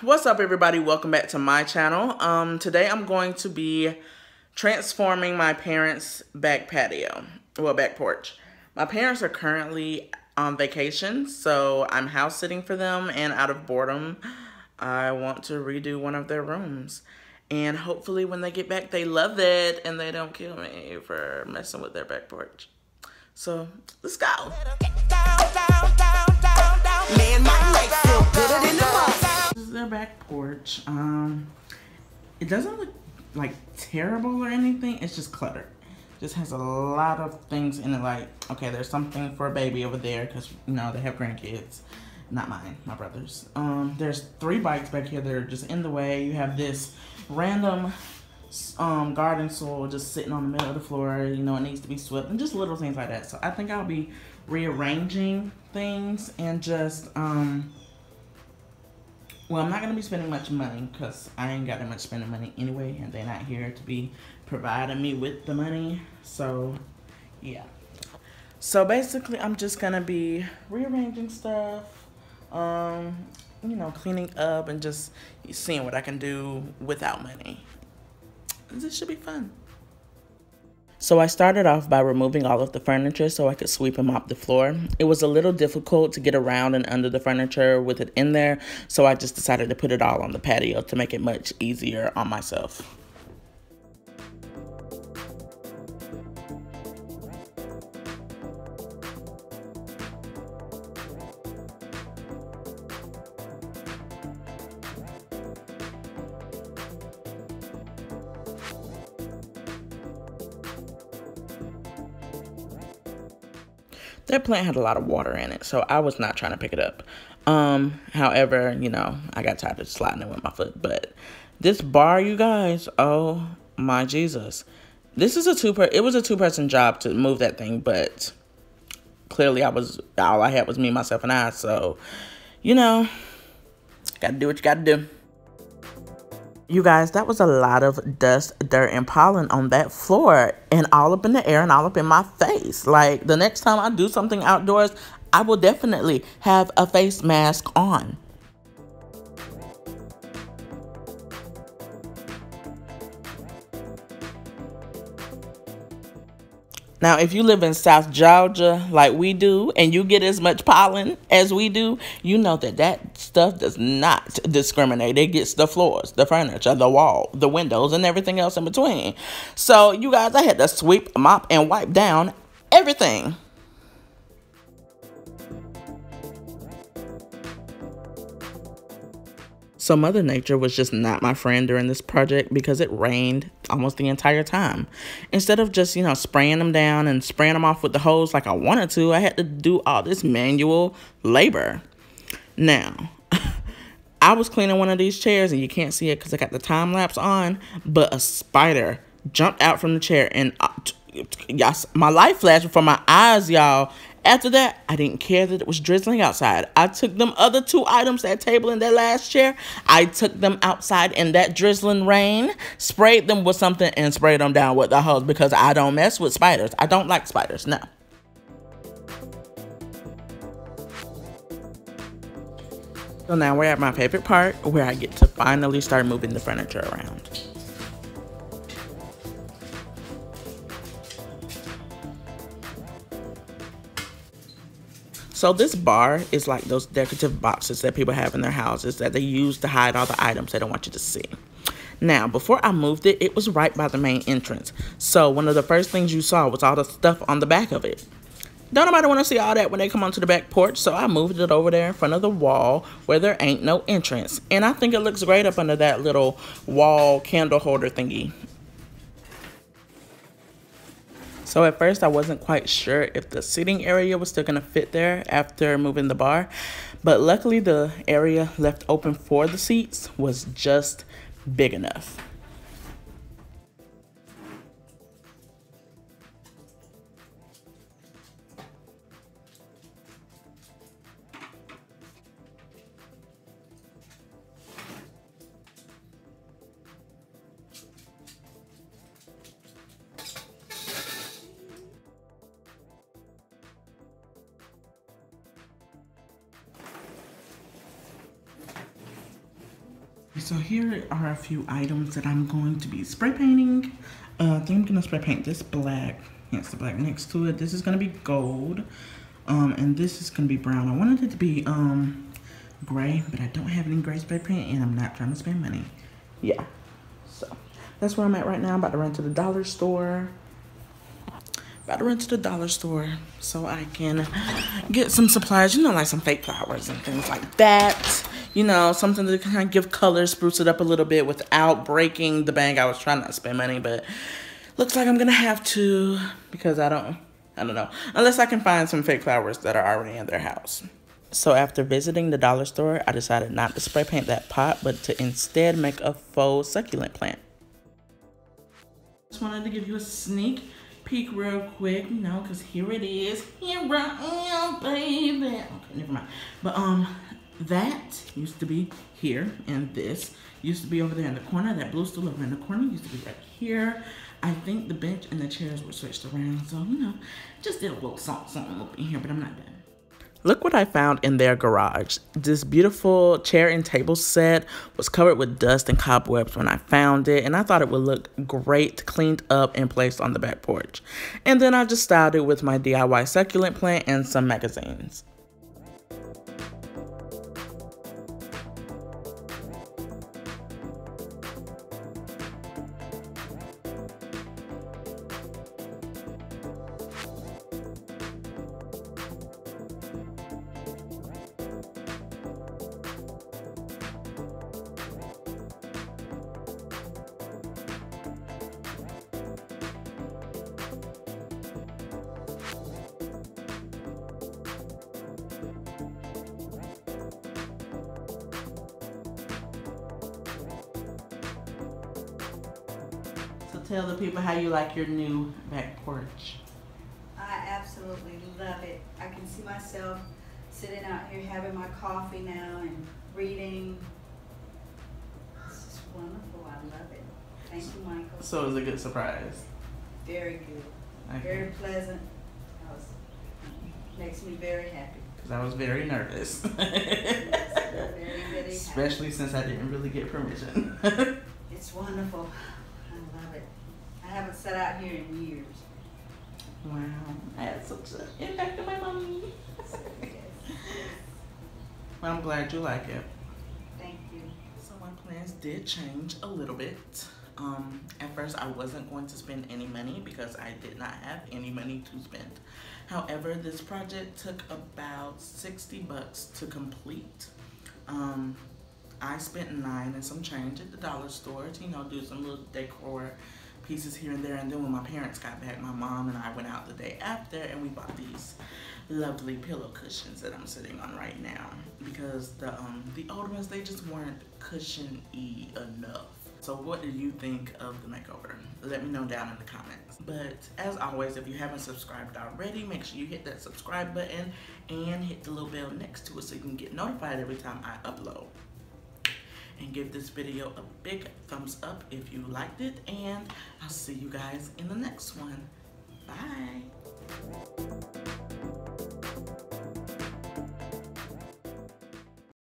what's up everybody? Welcome back to my channel. Um, today I'm going to be transforming my parents' back patio, well back porch. My parents are currently on vacation, so I'm house sitting for them and out of boredom, I want to redo one of their rooms. And hopefully when they get back, they love it and they don't kill me for messing with their back porch. So let's go. Is their back porch. Um, it doesn't look like terrible or anything. It's just cluttered. Just has a lot of things in it. Like, okay, there's something for a baby over there because you know they have grandkids. Not mine, my brother's. Um, there's three bikes back here that are just in the way. You have this random um, garden soil just sitting on the middle of the floor. You know, it needs to be swept and just little things like that. So I think I'll be rearranging things and just, um, well, I'm not going to be spending much money because I ain't got that much spending money anyway. And they're not here to be providing me with the money. So, yeah. So basically, I'm just going to be rearranging stuff. Um, you know, cleaning up and just seeing what I can do without money. This should be fun. So I started off by removing all of the furniture so I could sweep and mop the floor. It was a little difficult to get around and under the furniture with it in there, so I just decided to put it all on the patio to make it much easier on myself. That plant had a lot of water in it, so I was not trying to pick it up. Um, however, you know, I got tired of sliding it with my foot. But this bar, you guys, oh my Jesus. This is a two per it was a two person job to move that thing, but clearly I was all I had was me, myself, and I. So, you know, gotta do what you gotta do. You guys, that was a lot of dust, dirt, and pollen on that floor and all up in the air and all up in my face. Like the next time I do something outdoors, I will definitely have a face mask on. Now, if you live in South Georgia like we do, and you get as much pollen as we do, you know that that stuff does not discriminate. It gets the floors, the furniture, the wall, the windows, and everything else in between. So, you guys, I had to sweep, mop, and wipe down everything. So Mother Nature was just not my friend during this project because it rained almost the entire time. Instead of just, you know, spraying them down and spraying them off with the hose like I wanted to, I had to do all this manual labor. Now, I was cleaning one of these chairs and you can't see it because I got the time lapse on, but a spider jumped out from the chair and uh, yes, my light flashed before my eyes, y'all, after that, I didn't care that it was drizzling outside. I took them other two items, that table and that last chair, I took them outside in that drizzling rain, sprayed them with something, and sprayed them down with the hose because I don't mess with spiders. I don't like spiders, no. So now we're at my favorite part where I get to finally start moving the furniture around. So this bar is like those decorative boxes that people have in their houses that they use to hide all the items they don't want you to see. Now, before I moved it, it was right by the main entrance. So one of the first things you saw was all the stuff on the back of it. Don't nobody want to see all that when they come onto the back porch, so I moved it over there in front of the wall where there ain't no entrance. And I think it looks great up under that little wall candle holder thingy. So at first I wasn't quite sure if the seating area was still going to fit there after moving the bar. But luckily the area left open for the seats was just big enough. So here are a few items that I'm going to be spray painting. Uh, I think I'm gonna spray paint this black. Yes, the black next to it. This is gonna be gold. Um, and this is gonna be brown. I wanted it to be um gray, but I don't have any gray spray paint and I'm not trying to spend money. Yeah. So that's where I'm at right now. I'm about to run to the dollar store. About to run to the dollar store so I can get some supplies, you know, like some fake flowers and things like that you know, something to kind of give color, spruce it up a little bit without breaking the bank. I was trying not to spend money, but looks like I'm gonna have to because I don't, I don't know, unless I can find some fake flowers that are already in their house. So after visiting the dollar store, I decided not to spray paint that pot, but to instead make a faux succulent plant. Just wanted to give you a sneak peek real quick, you know, because here it is. Here I am, baby. Okay, never mind. But, um, that used to be here, and this used to be over there in the corner. That blue stool over in the corner used to be right here. I think the bench and the chairs were switched around, so you know, just did a little something, something up in here, but I'm not done. Look what I found in their garage. This beautiful chair and table set was covered with dust and cobwebs when I found it, and I thought it would look great cleaned up and placed on the back porch. And then I just styled it with my DIY succulent plant and some magazines. Tell the people how you like your new back porch. I absolutely love it. I can see myself sitting out here having my coffee now and reading. It's just wonderful. I love it. Thank you, Michael. So it was a good surprise. Very good. Okay. Very pleasant. Was, makes me very happy. Because I was very nervous. very, very Especially since I didn't really get permission. it's wonderful haven't sat out here in years. Wow, I had such an impact on my mommy. well, I'm glad you like it. Thank you. So my plans did change a little bit. Um, at first, I wasn't going to spend any money because I did not have any money to spend. However, this project took about 60 bucks to complete. Um, I spent nine and some change at the dollar store to, you know, do some little decor pieces here and there. And then when my parents got back, my mom and I went out the day after and we bought these lovely pillow cushions that I'm sitting on right now because the um the old ones they just weren't cushiony enough. So what do you think of the makeover? Let me know down in the comments. But as always, if you haven't subscribed already, make sure you hit that subscribe button and hit the little bell next to it so you can get notified every time I upload and give this video a big thumbs up if you liked it and I'll see you guys in the next one. Bye.